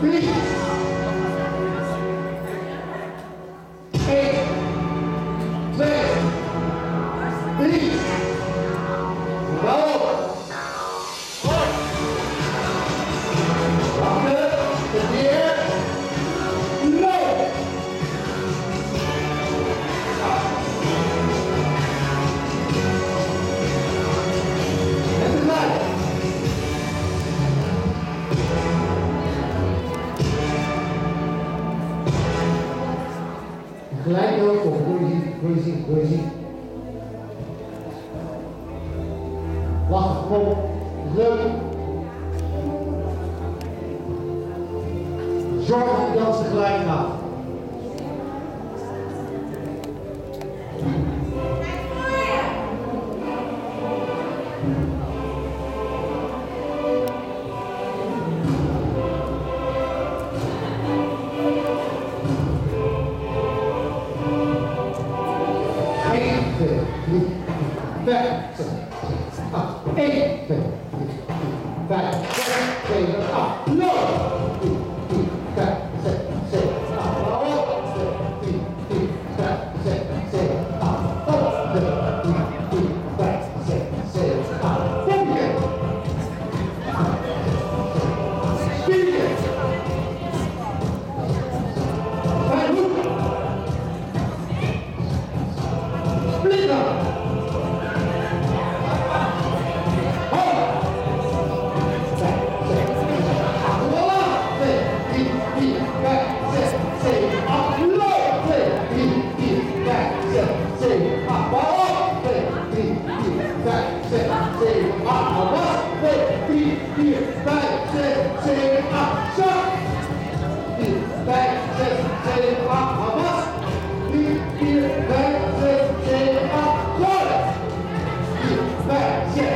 Please. Gelijk ook zien, wil je zien. Lachen, kom op, leuk. Zorg dat gaat. Eén, twee, 一，对，四，二，一，对，一，对，四，对。预备